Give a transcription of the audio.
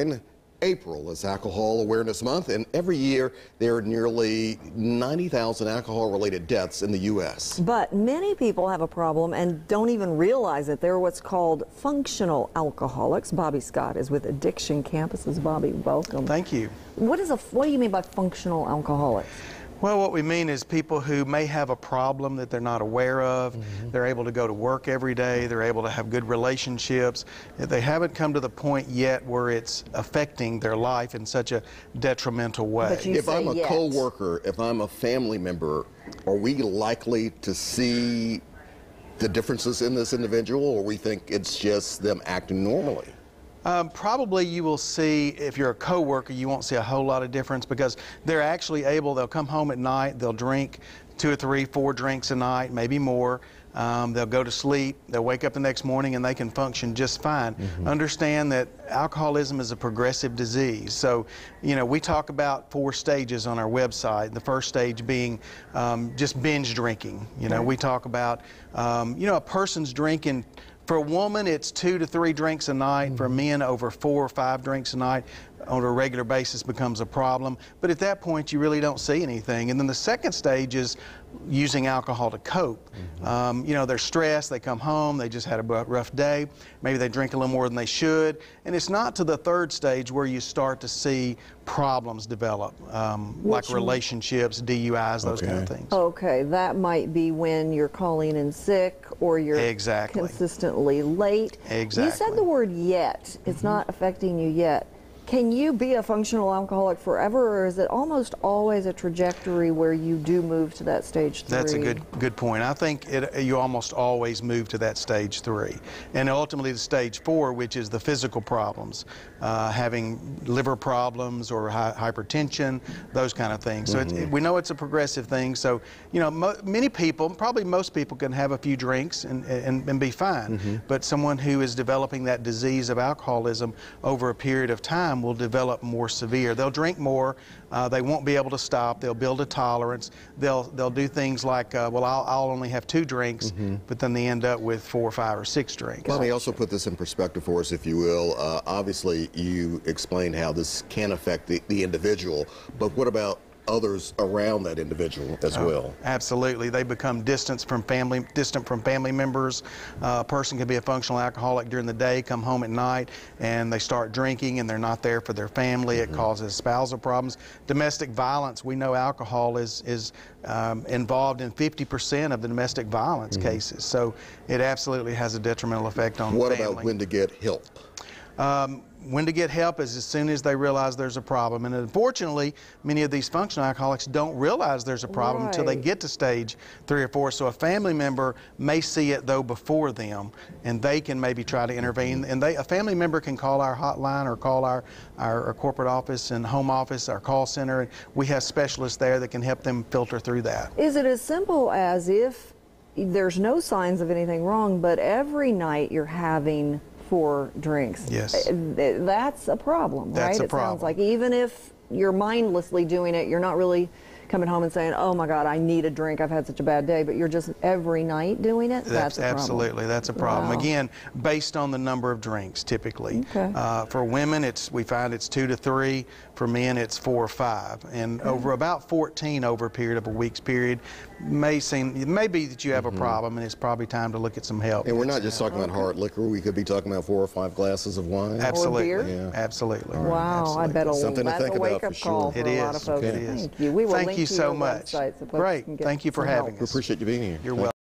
And April is Alcohol Awareness Month, and every year there are nearly 90,000 alcohol related deaths in the U.S. But many people have a problem and don't even realize it. They're what's called functional alcoholics. Bobby Scott is with Addiction Campuses. Bobby, welcome. Thank you. What is a what do you mean by functional alcoholics? Well, what we mean is people who may have a problem that they're not aware of. Mm-hmm. They're able to go to work every day. Mm-hmm. They're able to have good relationships. They haven't come to the point yet where it's affecting their life in such a detrimental way. But you If I'm a yet. co-worker, if I'm a family member, are we likely to see the differences in this individual, or we think it's just them acting normally? Um, probably you will see, if you're a coworker, you won't see a whole lot of difference because they're actually able, they'll come home at night, they'll drink two or three, four drinks a night, maybe more. Um, they'll go to sleep, they'll wake up the next morning and they can function just fine. Understand that alcoholism is a progressive disease. So, you know, we talk about four stages on our website. The first stage being um, just binge drinking. You know, we talk about, um, you know, a person's drinking for a woman, it's two to three drinks a night. For mm-hmm. men, over four or five drinks a night on a regular basis becomes a problem. But at that point, you really don't see anything. And then the second stage is using alcohol to cope. Um, you know, they're stressed, they come home, they just had a rough day, maybe they drink a little more than they should. And it's not to the third stage where you start to see problems develop, um, like Which relationships, DUIs, those kind of things. Okay, that might be when you're calling in sick or you're Exactly. consistently late. You said the word yet. It's not affecting you yet. Can you be a functional alcoholic forever, or is it almost always a trajectory where you do move to that stage three? That's a good good point. I think it, you almost always move to that stage three, and ultimately the stage four, which is the physical problems, uh, having liver problems or hi- hypertension, those kind of things. So it's, we know it's a progressive thing. So you know, mo- many people, probably most people, can have a few drinks and and, and be fine. But someone who is developing that disease of alcoholism over a period of time will develop more severe. They'll drink more. Uh, they won't be able to stop. They'll build a tolerance. They'll they'll do things like, uh, well, I'll, I'll only have two drinks, but then they end up with four, or five, or six drinks. Let me also put this in perspective for us, if you will. Uh, obviously, you explained how this can affect the, the individual, but what about others around that individual as well? Absolutely, they become distant from family, distant from family members. Uh, a person can be a functional alcoholic during the day, come home at night, and they start drinking, and they're not there for their family. It causes spousal problems, domestic violence. We know alcohol is is um, involved in 50% of the domestic violence cases, so it absolutely has a detrimental effect on What about when to get help? Um, when to get help is as soon as they realize there's a problem. And unfortunately, many of these functional alcoholics don't realize there's a problem until they get to stage three or four. So a family member may see it though before them, and they can maybe try to intervene. And they, a family member can call our hotline or call our, our, our corporate office and home office, our call center. We have specialists there that can help them filter through that. Is it as simple as if there's no signs of anything wrong, but every night you're having four drinks? Yes. Uh, That's a problem, That's right? a it sounds like even if you're mindlessly doing it, you're not really coming home and saying, "Oh my God, I need a drink. I've had such a bad day," but you're just every night doing it. That's, a problem. absolutely that's a problem. Wow. Again, based on the number of drinks, typically. Okay. Uh, for women, it's we find it's two to three. For men, it's four or five. And over about 14 over a period of a week's period, may seem it may be that you have a problem, and it's probably time to look at some help. And we're not just talking about hard liquor. We could be talking about four or five glasses of wine. absolutely, beer? Yeah. absolutly. Wow, I Absolutely. bet a, Something to think a about wake for up sure. call for It a is. lot of folks. It is. Thank you. We will Thank link you so much. website so Great. Thank you for having help. We us. appreciate you being here. You're welcome.